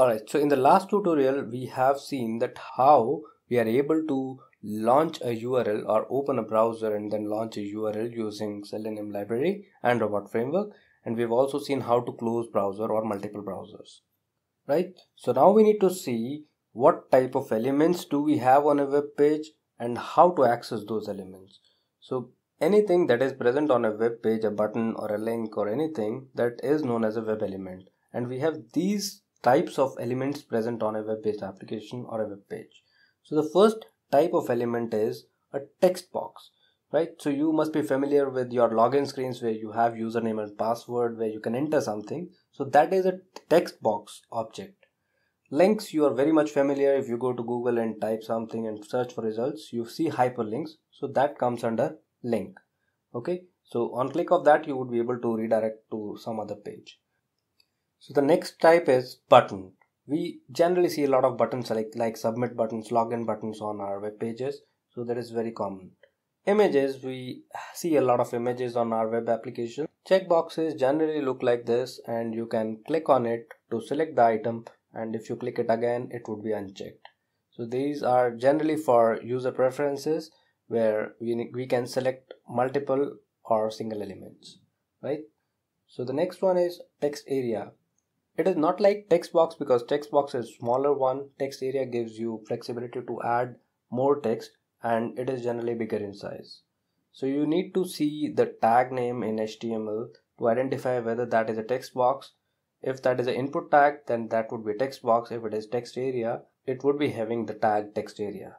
Alright, so in the last tutorial we have seen that how we are able to launch a URL or open a browser and then launch a URL using Selenium library and robot framework. And we've also seen how to close browser or multiple browsers right? So now we need to see what type of elements do we have on a web page and how to access those elements. So anything that is present on a web page a button or a link or anything that is known as a web element. And we have these types of elements present on a web-based application or a web page. So the first type of element is a text box, right? So you must be familiar with your login screens where you have username and password where you can enter something. So that is a text box object. Links you are very much familiar if you go to Google and type something and search for results, you see hyperlinks. So that comes under link. Okay. So on click of that, you would be able to redirect to some other page. So the next type is button. We generally see a lot of buttons like, like submit buttons, login buttons on our web pages. So that is very common. Images, we see a lot of images on our web application. Checkboxes generally look like this and you can click on it to select the item and if you click it again, it would be unchecked. So these are generally for user preferences where we, we can select multiple or single elements, right? So the next one is text area. It is not like text box because text box is smaller one. Text area gives you flexibility to add more text and it is generally bigger in size. So you need to see the tag name in HTML to identify whether that is a text box. If that is an input tag, then that would be text box. If it is text area, it would be having the tag text area.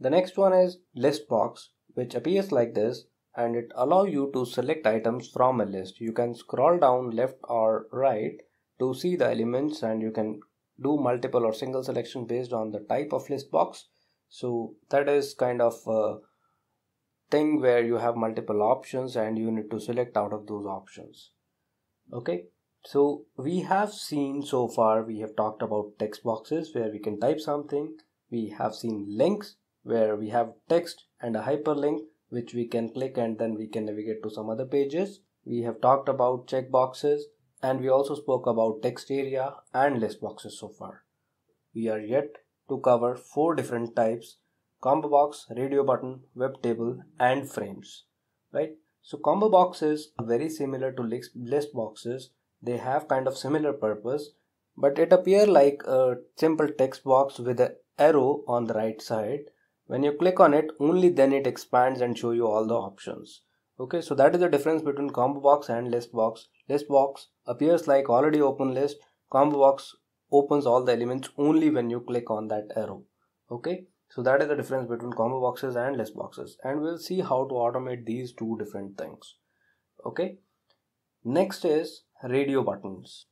The next one is list box, which appears like this and it allow you to select items from a list. You can scroll down left or right to see the elements and you can do multiple or single selection based on the type of list box. So that is kind of a thing where you have multiple options and you need to select out of those options. Okay? So we have seen so far we have talked about text boxes where we can type something. We have seen links where we have text and a hyperlink which we can click and then we can navigate to some other pages we have talked about checkboxes and we also spoke about text area and list boxes so far. We are yet to cover four different types combo box, radio button, web table and frames. Right? So combo boxes are very similar to list, list boxes. They have kind of similar purpose but it appear like a simple text box with an arrow on the right side. When you click on it only then it expands and show you all the options. Okay, so that is the difference between combo box and list box. List box appears like already open list. Combo box opens all the elements only when you click on that arrow. Okay, so that is the difference between combo boxes and list boxes. And we'll see how to automate these two different things. Okay, next is radio buttons.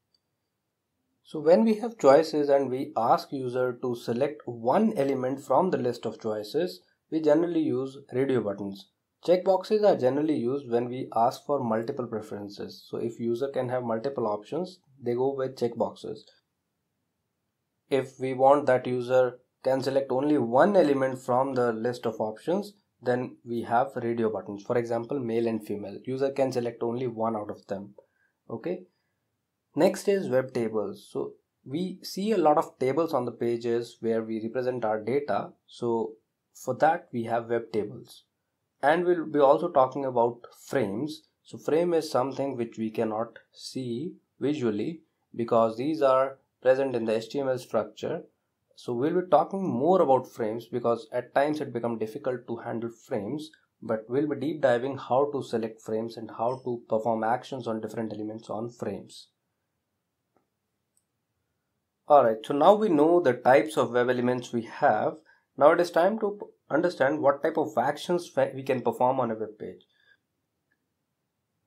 So when we have choices and we ask user to select one element from the list of choices, we generally use radio buttons. Checkboxes are generally used when we ask for multiple preferences. So if user can have multiple options, they go with checkboxes. If we want that user can select only one element from the list of options, then we have radio buttons. For example, male and female. User can select only one out of them. Okay. Next is web tables. So we see a lot of tables on the pages where we represent our data. So for that we have web tables. And we'll be also talking about frames. So frame is something which we cannot see visually because these are present in the HTML structure. So we'll be talking more about frames because at times it becomes difficult to handle frames. But we'll be deep diving how to select frames and how to perform actions on different elements on frames alright so now we know the types of web elements we have now it is time to understand what type of actions we can perform on a web page.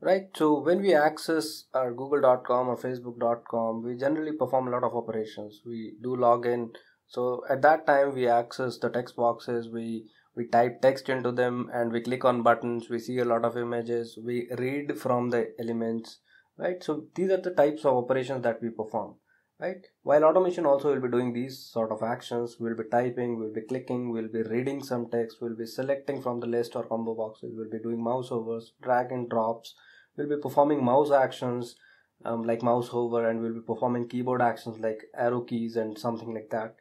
Right, so when we access our google.com or facebook.com, we generally perform a lot of operations. We do login. So at that time, we access the text boxes, we we type text into them and we click on buttons we see a lot of images we read from the elements right so these are the types of operations that we perform right? While automation also will be doing these sort of actions. We'll be typing we'll be clicking we'll be reading some text we'll be selecting from the list or combo boxes. We'll be doing mouse overs drag and drops. We'll be performing mouse actions um, like mouse hover and we'll be performing keyboard actions like arrow keys and something like that.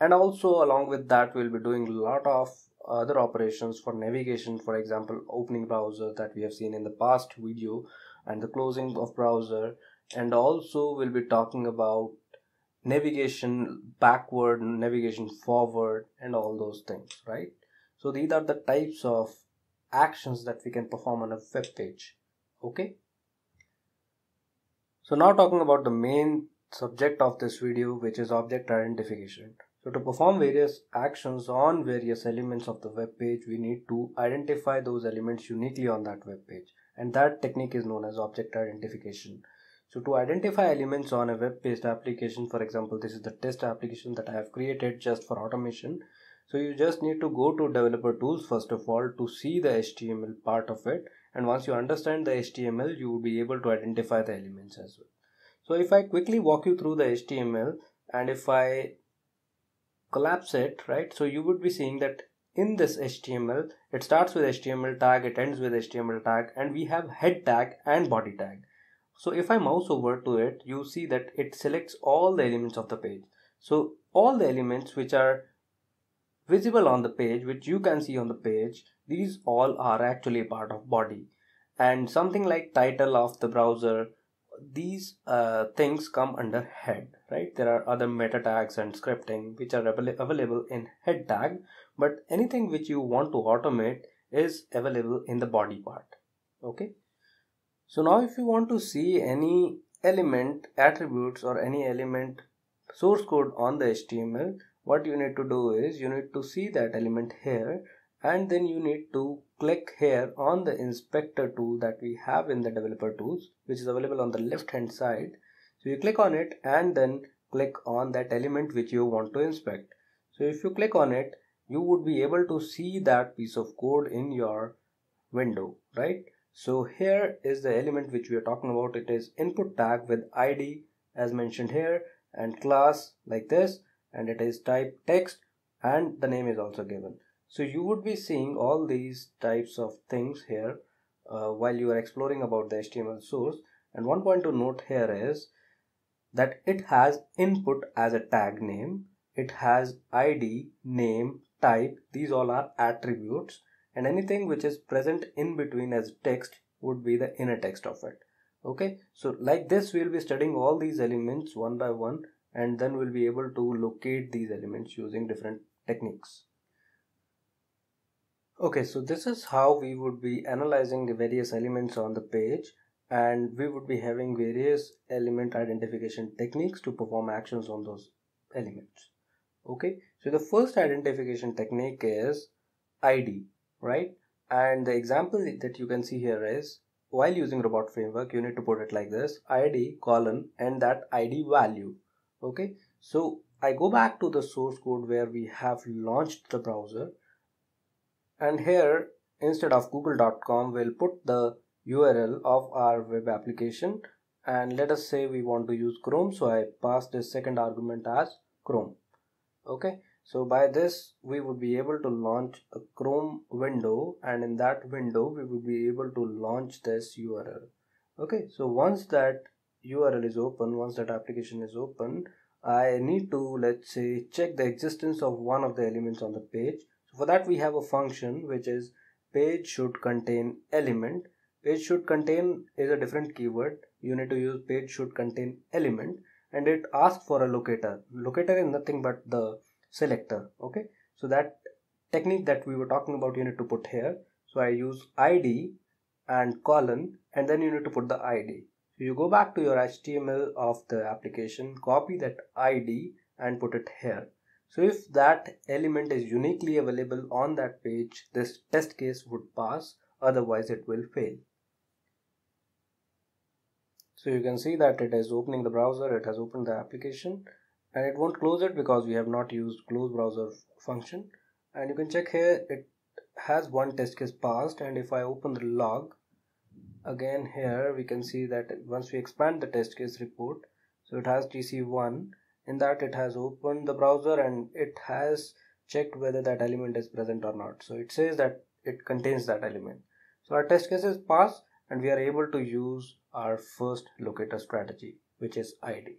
And also along with that we'll be doing a lot of other operations for navigation. For example opening browser that we have seen in the past video and the closing of browser and also we'll be talking about navigation backward navigation forward and all those things right so these are the types of actions that we can perform on a web page okay so now talking about the main subject of this video which is object identification so to perform various actions on various elements of the web page, we need to identify those elements uniquely on that web page. And that technique is known as object identification. So to identify elements on a web-based application, for example, this is the test application that I have created just for automation. So you just need to go to developer tools first of all to see the HTML part of it. And once you understand the HTML, you will be able to identify the elements as well. So if I quickly walk you through the HTML and if I collapse it right so you would be seeing that in this HTML it starts with HTML tag it ends with HTML tag and we have head tag and body tag so if I mouse over to it you see that it selects all the elements of the page. So all the elements which are visible on the page which you can see on the page these all are actually part of body. And something like title of the browser these uh, things come under head right? There are other meta tags and scripting which are available in head tag but anything which you want to automate is available in the body part okay so now if you want to see any element attributes or any element source code on the html what you need to do is you need to see that element here and then you need to click here on the inspector tool that we have in the developer tools which is available on the left hand side. So you click on it and then click on that element which you want to inspect. So if you click on it you would be able to see that piece of code in your window right so here is the element which we are talking about. It is input tag with id as mentioned here and class like this and it is type text and the name is also given. So you would be seeing all these types of things here uh, while you are exploring about the HTML source. And one point to note here is that it has input as a tag name it has id name type. These all are attributes and anything which is present in between as text would be the inner text of it. Okay? So like this we'll be studying all these elements one by one and then we'll be able to locate these elements using different techniques. Okay, so this is how we would be analyzing the various elements on the page and we would be having various element identification techniques to perform actions on those elements. Okay, so the first identification technique is ID, right? And the example that you can see here is while using robot framework, you need to put it like this ID colon and that ID value. Okay, so I go back to the source code where we have launched the browser and here instead of google.com we'll put the url of our web application and let us say we want to use chrome so i pass this second argument as chrome okay so by this we would be able to launch a chrome window and in that window we would be able to launch this url okay so once that url is open once that application is open i need to let's say check the existence of one of the elements on the page. So for that we have a function which is page should contain element. Page should contain is a different keyword. You need to use page should contain element and it asks for a locator. Locator is nothing but the selector okay? So that technique that we were talking about you need to put here. So i use id and colon and then you need to put the id so you go back to your html of the application copy that id and put it here. So if that element is uniquely available on that page, this test case would pass, otherwise it will fail. So you can see that it is opening the browser, it has opened the application and it won't close it because we have not used close browser function. And you can check here, it has one test case passed. And if I open the log, again here we can see that once we expand the test case report, so it has TC1 in that it has opened the browser and it has checked whether that element is present or not. So it says that it contains that element. So our test case is passed and we are able to use our first locator strategy which is id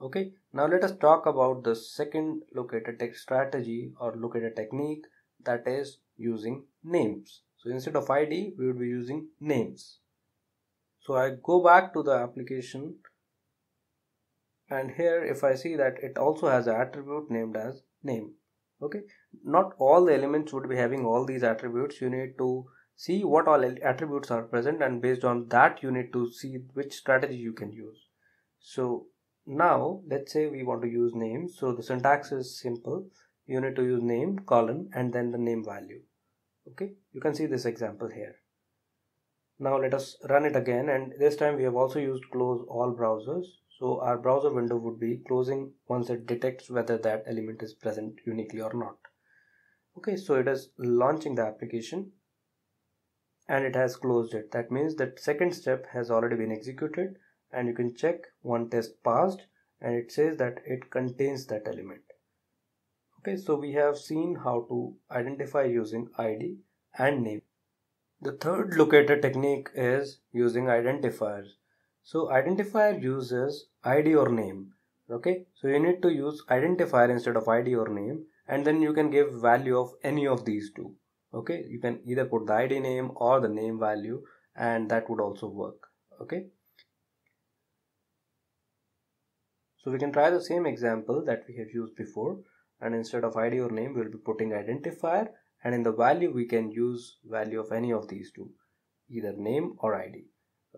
okay now let us talk about the second locator text strategy or locator technique that is using names. So instead of id we would be using names. So i go back to the application and here if i see that it also has an attribute named as name. Okay not all the elements would be having all these attributes. You need to see what all attributes are present and based on that you need to see which strategy you can use. So now let's say we want to use name. So the syntax is simple. You need to use name colon and then the name value. Okay? You can see this example here. Now let us run it again. And this time we have also used close all browsers. So our browser window would be closing once it detects whether that element is present uniquely or not. Okay? So it is launching the application. And it has closed it. That means that second step has already been executed and you can check one test passed and it says that it contains that element. Okay so we have seen how to identify using id and name. The third locator technique is using identifiers. So identifier uses id or name. Okay so you need to use identifier instead of id or name and then you can give value of any of these two. Okay you can either put the id name or the name value and that would also work. Okay so we can try the same example that we have used before and instead of id or name we'll be putting identifier and in the value we can use value of any of these two either name or id.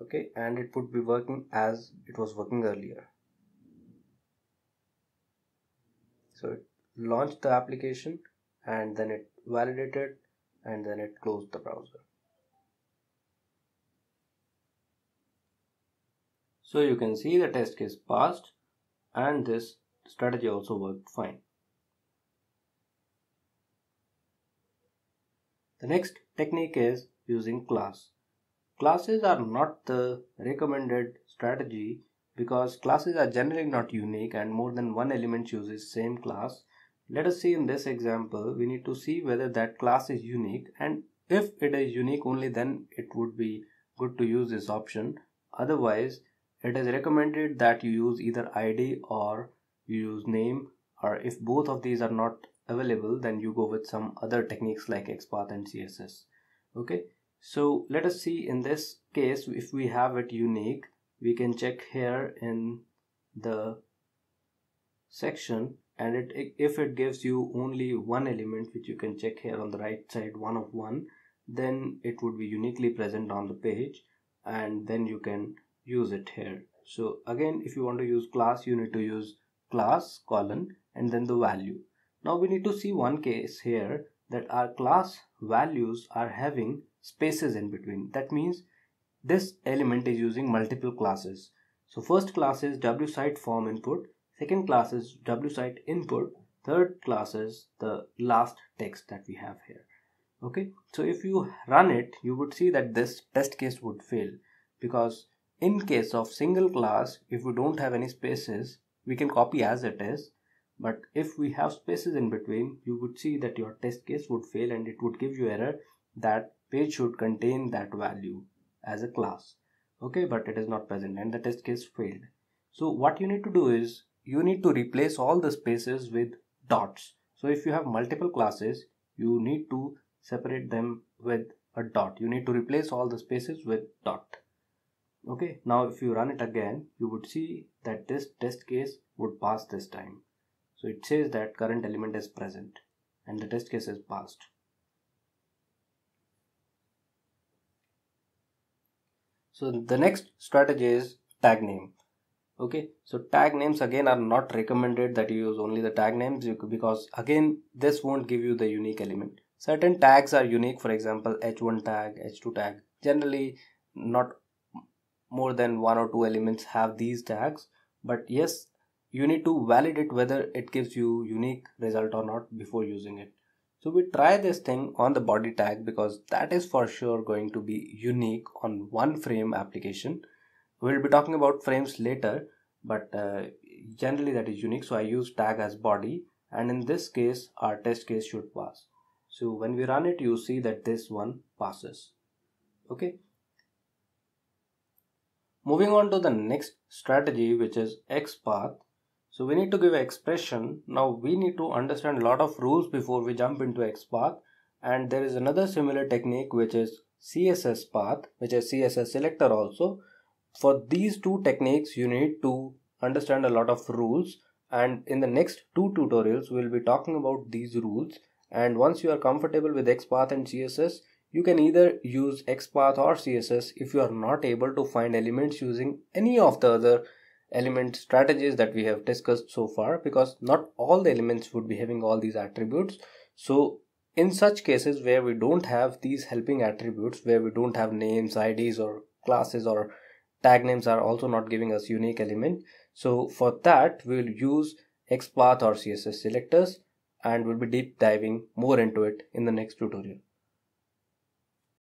Okay and it would be working as it was working earlier. So it launched the application and then it validated and then it closed the browser. So you can see the test case passed and this strategy also worked fine the next technique is using class Classes are not the recommended strategy because classes are generally not unique and more than one element uses same class. Let us see in this example, we need to see whether that class is unique and if it is unique only then it would be good to use this option. Otherwise, it is recommended that you use either id or you use name or if both of these are not available then you go with some other techniques like XPath and CSS. Okay, so let us see in this case if we have it unique we can check here in the section and it if it gives you only one element which you can check here on the right side one of one then it would be uniquely present on the page and then you can use it here so again if you want to use class you need to use class colon and then the value now we need to see one case here that our class values are having spaces in between. That means this element is using multiple classes. So first class is wsite form input, second class is wsite input, third class is the last text that we have here. Okay, so if you run it, you would see that this test case would fail because in case of single class, if we don't have any spaces, we can copy as it is. But if we have spaces in between, you would see that your test case would fail and it would give you error that page should contain that value as a class. Okay but it is not present and the test case failed. So what you need to do is you need to replace all the spaces with dots. So if you have multiple classes you need to separate them with a dot. You need to replace all the spaces with dot okay now if you run it again you would see that this test case would pass this time. So it says that current element is present and the test case is passed. So the next strategy is tag name. Okay so tag names again are not recommended that you use only the tag names because again this won't give you the unique element. Certain tags are unique for example h1 tag h2 tag. Generally not more than one or two elements have these tags but yes you need to validate whether it gives you unique result or not before using it so we try this thing on the body tag because that is for sure going to be unique on one frame application. We'll be talking about frames later, but uh, generally that is unique. So I use tag as body and in this case our test case should pass. So when we run it, you see that this one passes. Okay. Moving on to the next strategy which is XPath. So we need to give expression. Now we need to understand a lot of rules before we jump into XPath and there is another similar technique which is CSS path which is CSS selector also. For these two techniques you need to understand a lot of rules and in the next two tutorials we'll be talking about these rules and once you are comfortable with XPath and CSS you can either use XPath or CSS if you are not able to find elements using any of the other element strategies that we have discussed so far because not all the elements would be having all these attributes so in such cases where we don't have these helping attributes where we don't have names ids or classes or tag names are also not giving us unique element so for that we'll use XPath or CSS selectors and we'll be deep diving more into it in the next tutorial.